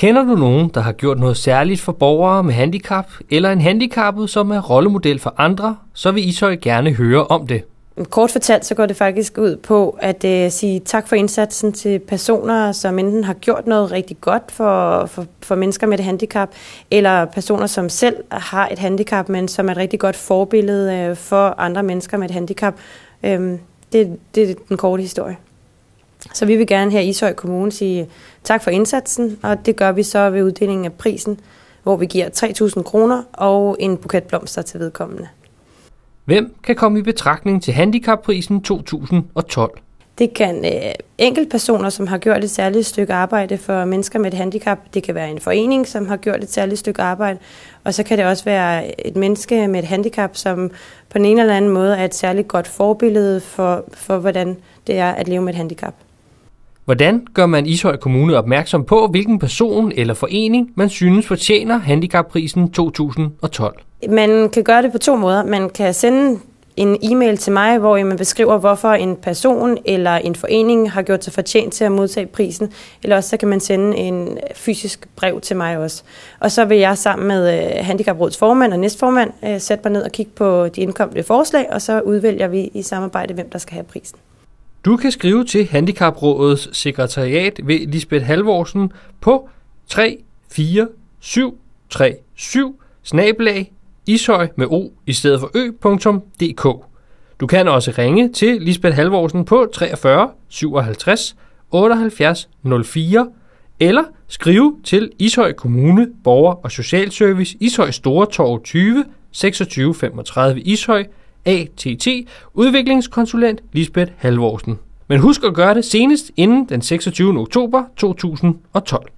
Kender du nogen, der har gjort noget særligt for borgere med handicap, eller en handicappet, som er rollemodel for andre, så vil Ishøj gerne høre om det. Kort fortalt, så går det faktisk ud på at uh, sige tak for indsatsen til personer, som enten har gjort noget rigtig godt for, for, for mennesker med et handicap, eller personer, som selv har et handicap, men som er et rigtig godt forbillede uh, for andre mennesker med et handicap. Um, det, det er den korte historie. Så vi vil gerne her i Ishøj Kommune sige tak for indsatsen, og det gør vi så ved uddelingen af prisen, hvor vi giver 3.000 kroner og en buket blomster til vedkommende. Hvem kan komme i betragtning til handicapprisen 2012? Det kan øh, enkeltpersoner, som har gjort et særligt stykke arbejde for mennesker med et handicap. Det kan være en forening, som har gjort et særligt stykke arbejde. Og så kan det også være et menneske med et handicap, som på en eller anden måde er et særligt godt forbillede for, for hvordan det er at leve med et handicap. Hvordan gør man Ishøj Kommune opmærksom på, hvilken person eller forening man synes fortjener handicapprisen 2012? Man kan gøre det på to måder. Man kan sende en e-mail til mig, hvor man beskriver, hvorfor en person eller en forening har gjort sig fortjent til at modtage prisen, eller også så kan man sende en fysisk brev til mig også. Og så vil jeg sammen med øh, Handicaprådets formand og næstformand øh, sætte mig ned og kigge på de indkommende forslag, og så udvælger vi i samarbejde, hvem der skal have prisen. Du kan skrive til Handicaprådets sekretariat ved Lisbeth Halvorsen på 34737 snabelag ishøj med o i stedet for ø.dk. Du kan også ringe til Lisbeth Halvorsen på 43 57 78 04 eller skrive til Ishøj Kommune, Borger- og Socialservice, Ishøj Store Torv 20 26 35 Ishøj, ATT, udviklingskonsulent Lisbeth Halvorsen. Men husk at gøre det senest inden den 26. oktober 2012.